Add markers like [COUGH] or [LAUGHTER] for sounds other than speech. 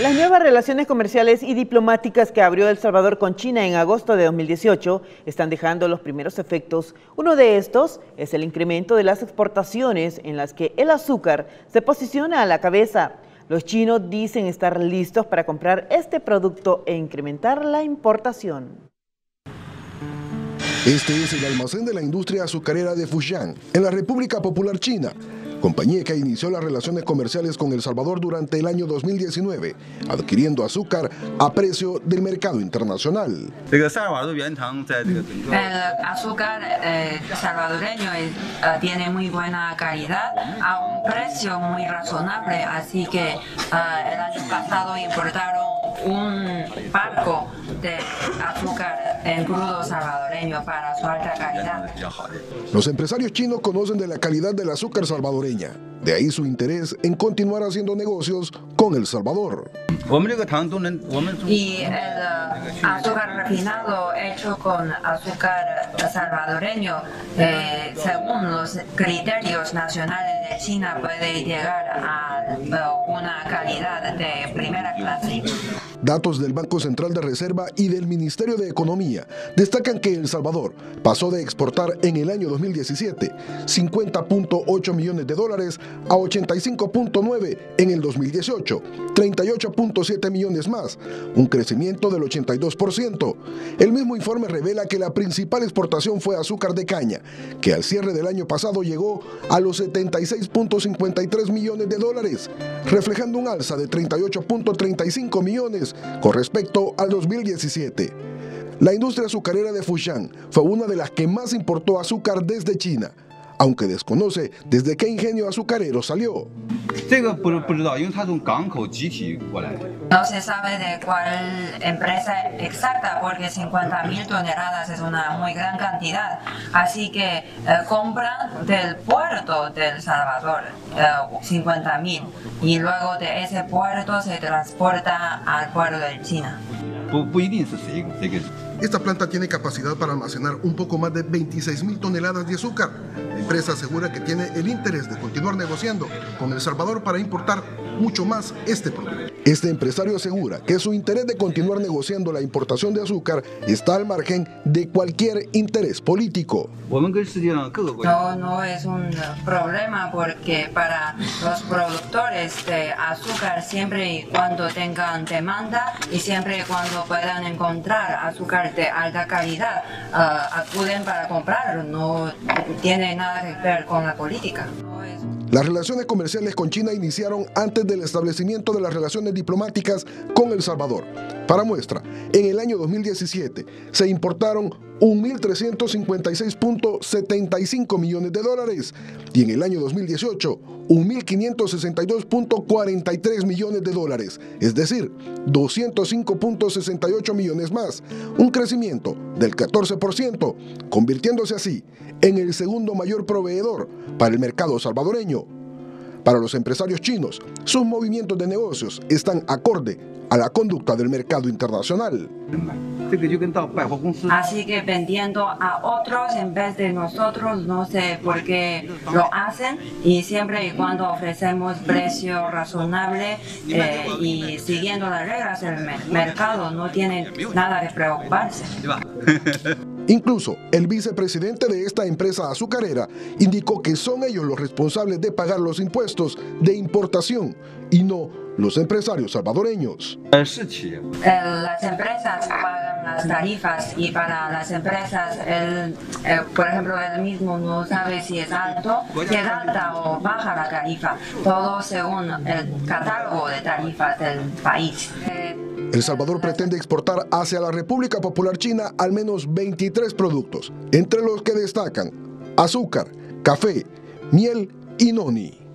Las nuevas relaciones comerciales y diplomáticas que abrió El Salvador con China en agosto de 2018 están dejando los primeros efectos. Uno de estos es el incremento de las exportaciones en las que el azúcar se posiciona a la cabeza. Los chinos dicen estar listos para comprar este producto e incrementar la importación. Este es el almacén de la industria azucarera de Fujian, en la República Popular China compañía que inició las relaciones comerciales con El Salvador durante el año 2019, adquiriendo azúcar a precio del mercado internacional. El azúcar eh, salvadoreño eh, tiene muy buena calidad a un precio muy razonable, así que eh, el año pasado importaron un barco de azúcar en crudo salvadoreño para su alta calidad. Los empresarios chinos conocen de la calidad del azúcar salvadoreña. De ahí su interés en continuar haciendo negocios con El Salvador. Y el uh, azúcar refinado hecho con azúcar salvadoreño, eh, según los criterios nacionales de China, puede llegar a una calidad de primera clase. Datos del Banco Central de Reserva y del Ministerio de Economía destacan que El Salvador pasó de exportar en el año 2017 50.8 millones de dólares a 85.9 en el 2018, 38.7 millones más, un crecimiento del 82%. El mismo informe revela que la principal exportación fue azúcar de caña, que al cierre del año pasado llegó a los 76.53 millones de dólares, reflejando un alza de 38.35 millones con respecto al 2017. La industria azucarera de Fushan fue una de las que más importó azúcar desde China, aunque desconoce desde qué ingenio azucarero salió. No se sabe de cuál empresa exacta porque 50 mil toneladas es una muy gran cantidad. Así que eh, compran del puerto de El Salvador 50 eh, mil y luego de ese puerto se transporta al puerto de China. Esta planta tiene capacidad para almacenar un poco más de 26 mil toneladas de azúcar. La empresa asegura que tiene el interés de continuar negociando con El Salvador para importar mucho más este producto. Este empresario asegura que su interés de continuar negociando la importación de azúcar está al margen de cualquier interés político. No, no es un problema porque para los productores de azúcar siempre y cuando tengan demanda y siempre y cuando puedan encontrar azúcar de alta calidad, ah, acuden para comprar, no tiene nada que ver con la política. Las relaciones comerciales con China iniciaron antes del establecimiento de las relaciones diplomáticas con El Salvador. Para muestra, en el año 2017 se importaron 1.356.75 millones de dólares y en el año 2018 1.562.43 millones de dólares, es decir, 205.68 millones más, un crecimiento del 14%, convirtiéndose así en el segundo mayor proveedor para el mercado salvadoreño. Para los empresarios chinos, sus movimientos de negocios están acorde a la conducta del mercado internacional. Así que vendiendo a otros en vez de nosotros, no sé por qué lo hacen y siempre y cuando ofrecemos precio razonable eh, y siguiendo las reglas del mercado no tienen nada que preocuparse. [LAUGHS] Incluso el vicepresidente de esta empresa azucarera indicó que son ellos los responsables de pagar los impuestos de importación y no los empresarios salvadoreños. Las empresas pagan las tarifas y para las empresas, el, eh, por ejemplo, él mismo no sabe si es alto, si es alta o baja la tarifa, todo según el catálogo de tarifas del país. El Salvador pretende exportar hacia la República Popular China al menos 23 productos, entre los que destacan azúcar, café, miel y noni.